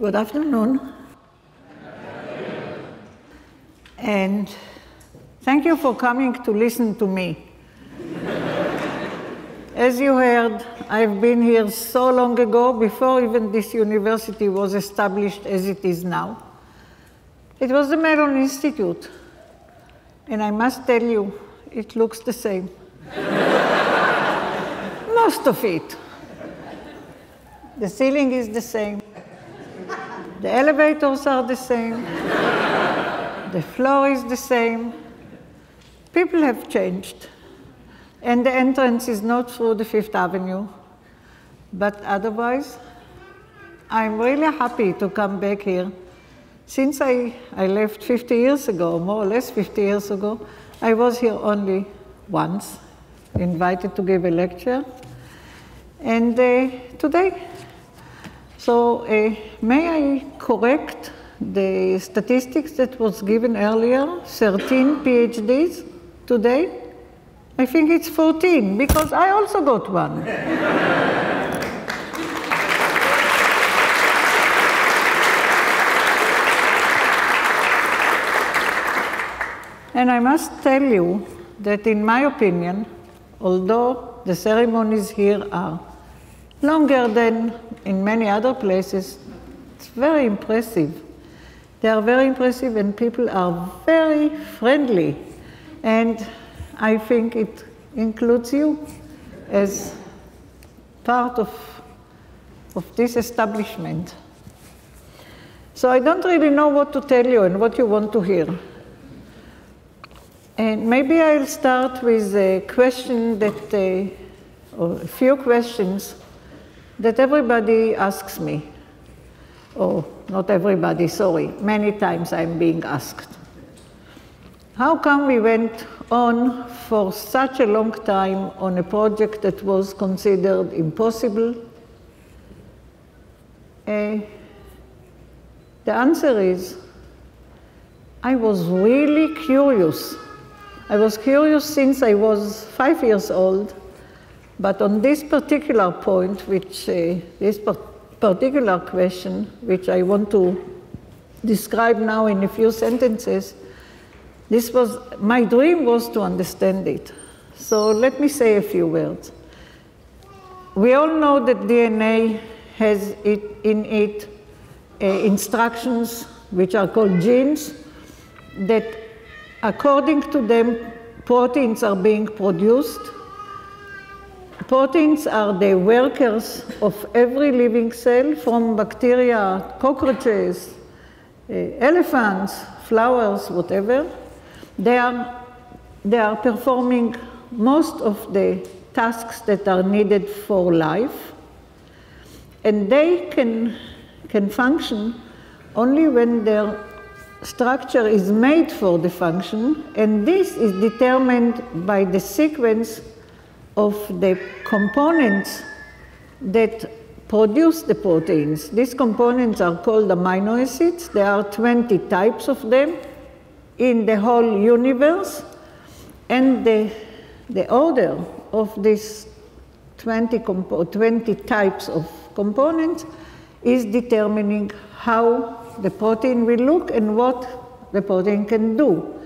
Good afternoon. And thank you for coming to listen to me. As you heard, I've been here so long ago, before even this university was established as it is now. It was the Mellon Institute. And I must tell you, it looks the same. Most of it. The ceiling is the same. The elevators are the same. The floor is the same. People have changed. And the entrance is not through the Fifth Avenue. But otherwise, I'm really happy to come back here. Since I, I left 50 years ago, more or less 50 years ago, I was here only once, invited to give a lecture. And uh, today, so uh, may I correct the statistics that was given earlier, 13 PhDs today? I think it's 14 because I also got one. and I must tell you that in my opinion, although the ceremonies here are longer than in many other places, it's very impressive. They are very impressive and people are very friendly. And I think it includes you as part of, of this establishment. So I don't really know what to tell you and what you want to hear. And maybe I'll start with a question that, uh, or a few questions that everybody asks me. Oh, not everybody, sorry. Many times I'm being asked. How come we went on for such a long time on a project that was considered impossible? Uh, the answer is I was really curious. I was curious since I was five years old, but on this particular point, which uh, this particular question, which I want to describe now in a few sentences, this was, my dream was to understand it. So let me say a few words. We all know that DNA has it, in it uh, instructions which are called genes that according to them proteins are being produced. Proteins are the workers of every living cell from bacteria, cockroaches, uh, elephants, flowers, whatever. They are, they are performing most of the tasks that are needed for life, and they can, can function only when their structure is made for the function, and this is determined by the sequence of the components that produce the proteins. These components are called amino acids. There are 20 types of them in the whole universe, and the, the order of these 20, 20 types of components is determining how the protein will look and what the protein can do.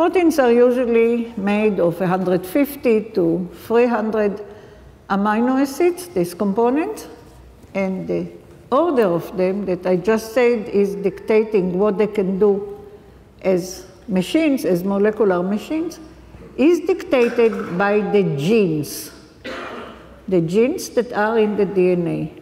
Proteins are usually made of 150 to 300 amino acids, these components, and the order of them that I just said is dictating what they can do as machines, as molecular machines, is dictated by the genes, the genes that are in the DNA.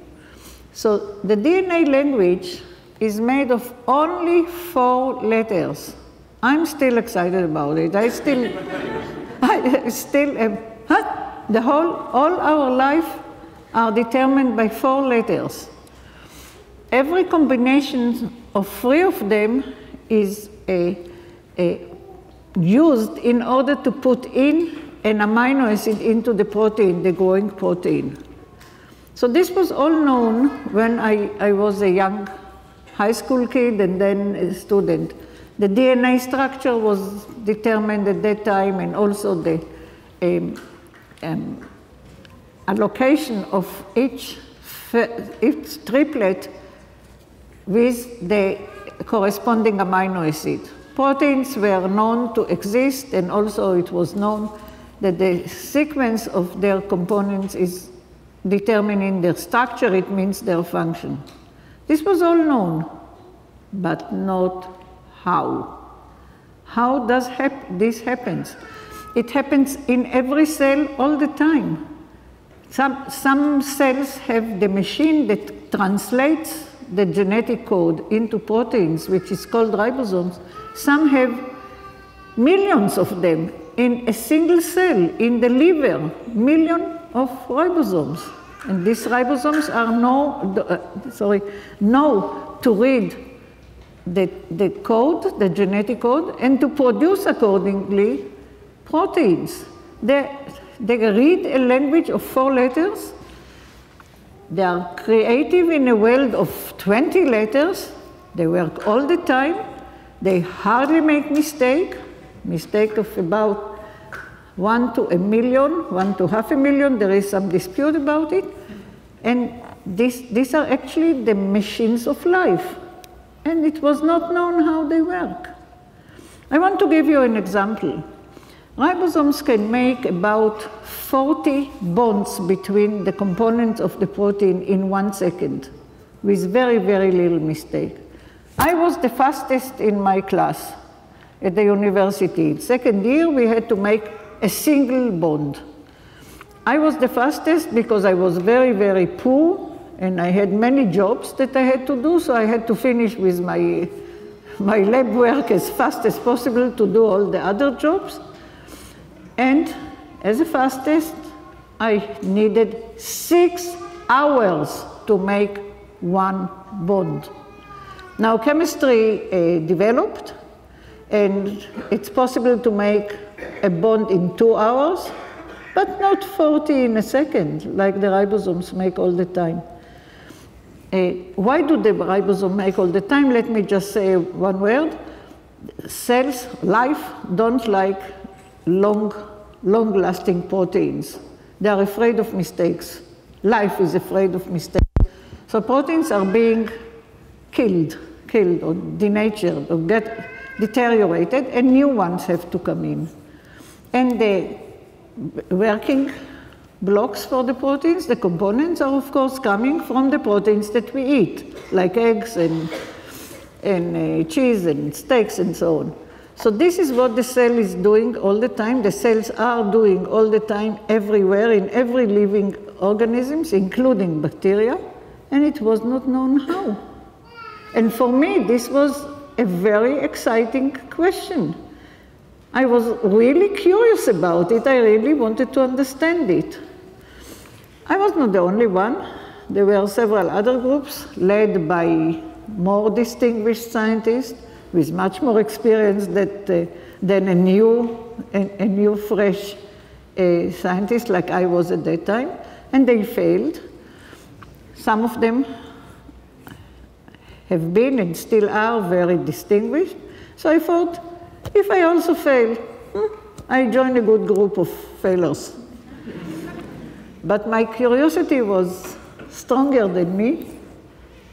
So the DNA language is made of only four letters. I'm still excited about it. I still, I still am, huh? The whole, all our life are determined by four letters. Every combination of three of them is a, a used in order to put in an amino acid into the protein, the growing protein. So this was all known when I, I was a young high school kid and then a student. The DNA structure was determined at that time and also the um, um, allocation of each, each triplet with the corresponding amino acid. Proteins were known to exist, and also it was known that the sequence of their components is determining their structure, it means their function. This was all known, but not how. How does hap this happens? It happens in every cell all the time. Some, some cells have the machine that translates the genetic code into proteins, which is called ribosomes. Some have millions of them in a single cell, in the liver, million of ribosomes. And these ribosomes are know, uh, sorry, know to read the, the code, the genetic code, and to produce accordingly proteins. They, they read a language of four letters. They are creative in a world of 20 letters. They work all the time. They hardly make mistake, mistake of about one to a million, one to half a million. There is some dispute about it. And this, these are actually the machines of life. And it was not known how they work. I want to give you an example. Ribosomes can make about 40 bonds between the components of the protein in one second with very, very little mistake. I was the fastest in my class at the university. Second year, we had to make a single bond. I was the fastest because I was very, very poor and I had many jobs that I had to do, so I had to finish with my, my lab work as fast as possible to do all the other jobs. And as a fastest, I needed six hours to make one bond. Now chemistry uh, developed and it's possible to make a bond in two hours, but not 40 in a second, like the ribosomes make all the time. Uh, why do the ribosome make all the time? Let me just say one word. Cells, life, don't like long, long-lasting proteins. They are afraid of mistakes. Life is afraid of mistakes. So proteins are being killed, killed or denatured or get deteriorated, and new ones have to come in. And the working blocks for the proteins, the components are of course coming from the proteins that we eat, like eggs and, and uh, cheese and steaks and so on. So this is what the cell is doing all the time. The cells are doing all the time everywhere in every living organisms, including bacteria, and it was not known how. And for me, this was a very exciting question. I was really curious about it. I really wanted to understand it. I was not the only one. There were several other groups led by more distinguished scientists with much more experience that, uh, than a new, a, a new fresh uh, scientist like I was at that time, and they failed. Some of them have been and still are very distinguished. So I thought, if I also fail, hmm, I join a good group of failures. But my curiosity was stronger than me,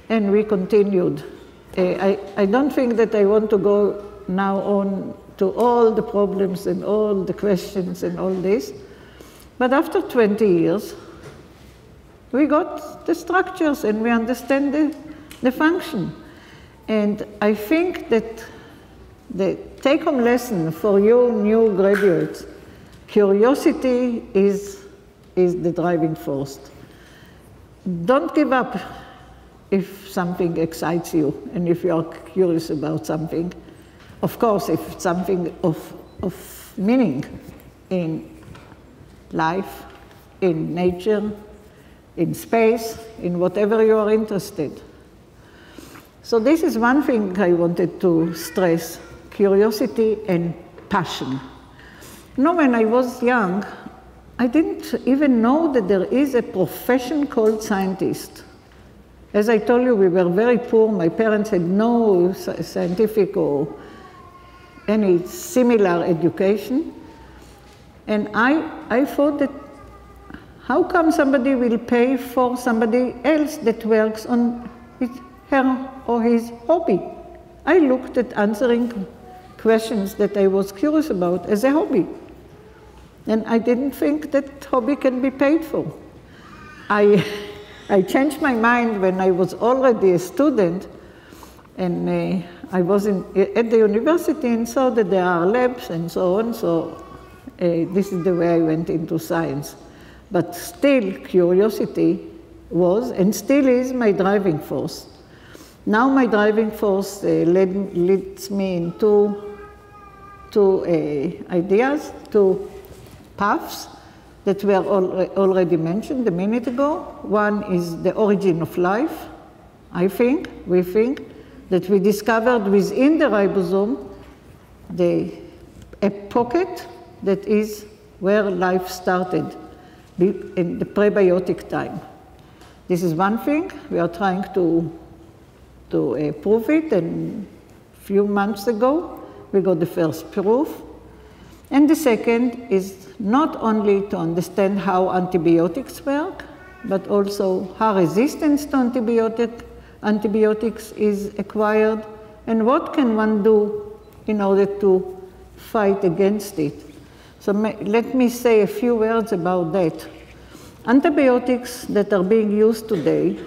and we continued. Eh, I, I don't think that I want to go now on to all the problems and all the questions and all this. But after 20 years, we got the structures and we understand the, the function. And I think that the take-home lesson for you new graduates, curiosity is, is the driving force. Don't give up if something excites you and if you are curious about something. Of course, if something of, of meaning in life, in nature, in space, in whatever you are interested. So this is one thing I wanted to stress, curiosity and passion. You know, when I was young, I didn't even know that there is a profession called scientist. As I told you, we were very poor. My parents had no scientific or any similar education. And I, I thought that how come somebody will pay for somebody else that works on her or his hobby. I looked at answering questions that I was curious about as a hobby. And I didn't think that hobby can be paid for. I, I changed my mind when I was already a student and uh, I was in, at the university and saw that there are labs and so on, so uh, this is the way I went into science. But still, curiosity was and still is my driving force. Now my driving force uh, led, leads me into two uh, ideas, two paths that were al already mentioned a minute ago. One is the origin of life, I think, we think, that we discovered within the ribosome the, a pocket that is where life started in the prebiotic time. This is one thing. We are trying to, to uh, prove it, and a few months ago we got the first proof. And the second is not only to understand how antibiotics work, but also how resistance to antibiotic, antibiotics is acquired, and what can one do in order to fight against it. So let me say a few words about that. Antibiotics that are being used today,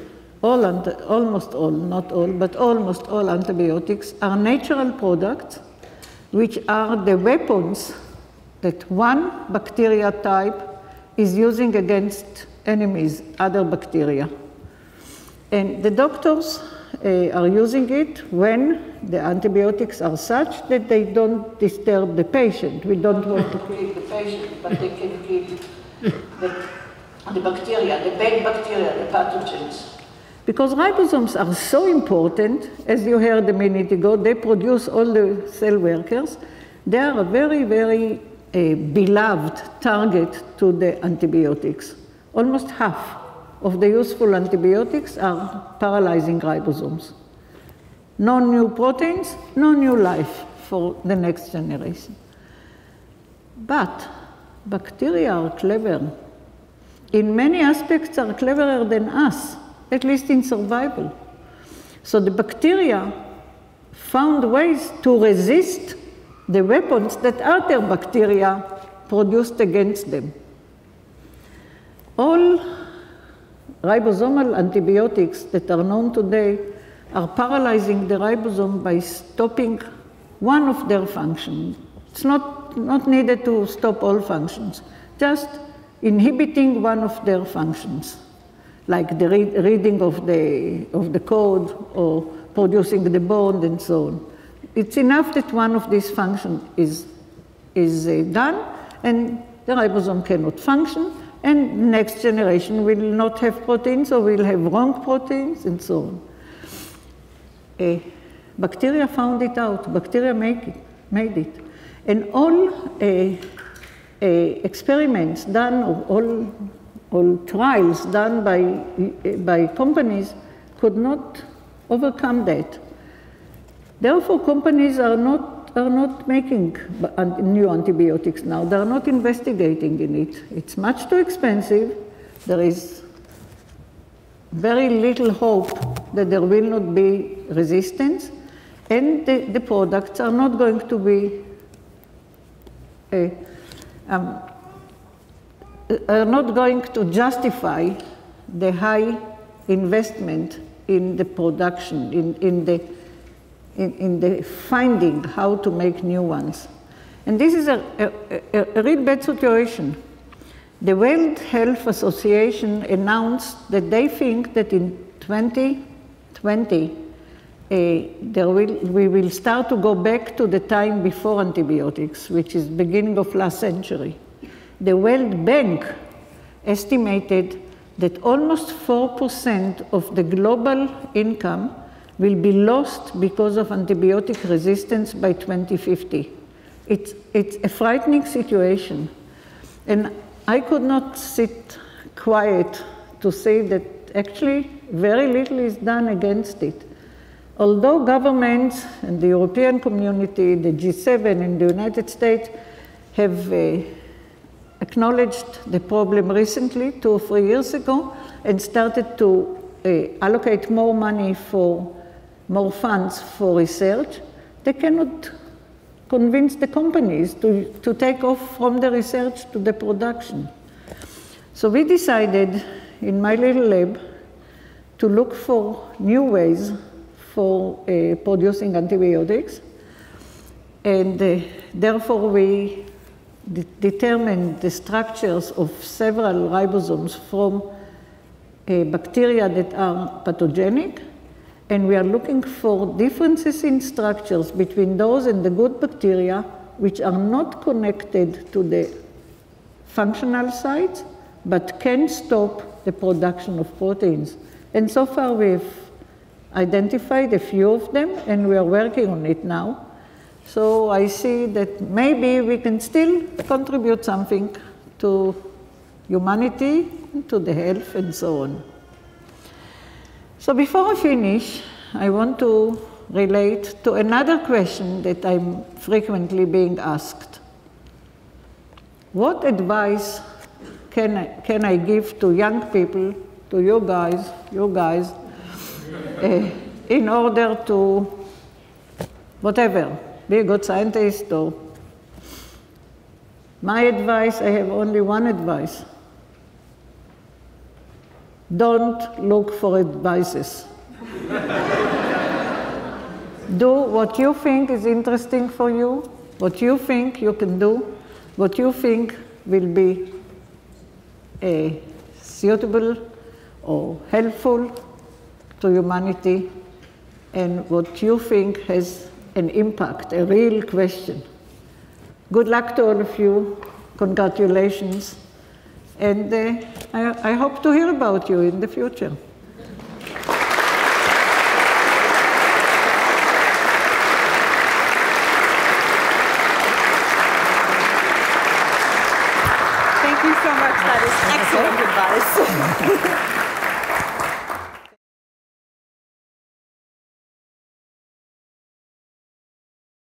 all almost all, not all, but almost all antibiotics are natural products which are the weapons that one bacteria type is using against enemies, other bacteria. And the doctors uh, are using it when the antibiotics are such that they don't disturb the patient. We don't want to kill the patient, but they can kill the the bacteria, the bad bacteria, the pathogens. Because ribosomes are so important, as you heard a minute ago, they produce all the cell workers. They are a very, very uh, beloved target to the antibiotics. Almost half of the useful antibiotics are paralyzing ribosomes. No new proteins, no new life for the next generation. But bacteria are clever in many aspects are cleverer than us, at least in survival. So the bacteria found ways to resist the weapons that other bacteria produced against them. All ribosomal antibiotics that are known today are paralyzing the ribosome by stopping one of their functions. It's not, not needed to stop all functions, just inhibiting one of their functions, like the reading of the, of the code or producing the bond and so on. It's enough that one of these functions is, is uh, done and the ribosome cannot function and next generation will not have proteins or will have wrong proteins and so on. Uh, bacteria found it out, bacteria make it, made it. And all uh, uh, experiments done, or all, all trials done by, by companies could not overcome that. Therefore, companies are not, are not making new antibiotics now. They are not investigating in it. It's much too expensive. There is very little hope that there will not be resistance, and the, the products are not going to be uh, um, are not going to justify the high investment in the production, in, in, the, in, in the finding how to make new ones. And this is a, a, a, real bad situation. The World Health Association announced that they think that in 2020, uh, there will, we will start to go back to the time before antibiotics, which is beginning of last century. The World Bank estimated that almost 4% of the global income will be lost because of antibiotic resistance by 2050. It's, it's a frightening situation. And I could not sit quiet to say that actually very little is done against it. Although governments and the European community, the G7 and the United States have uh, acknowledged the problem recently, two or three years ago, and started to uh, allocate more money for more funds for research, they cannot convince the companies to, to take off from the research to the production. So we decided in my little lab to look for new ways for uh, producing antibiotics. And uh, therefore we de determined the structures of several ribosomes from uh, bacteria that are pathogenic and we are looking for differences in structures between those and the good bacteria which are not connected to the functional sites, but can stop the production of proteins. And so far we've identified a few of them, and we are working on it now. So I see that maybe we can still contribute something to humanity, to the health, and so on. So before I finish, I want to relate to another question that I'm frequently being asked. What advice can I, can I give to young people, to you guys, you guys, uh, in order to, whatever, be a good scientist or my advice, I have only one advice. Don't look for advices. do what you think is interesting for you, what you think you can do, what you think will be suitable or helpful to humanity, and what you think has an impact, a real question. Good luck to all of you. Congratulations. And uh, I, I hope to hear about you in the future.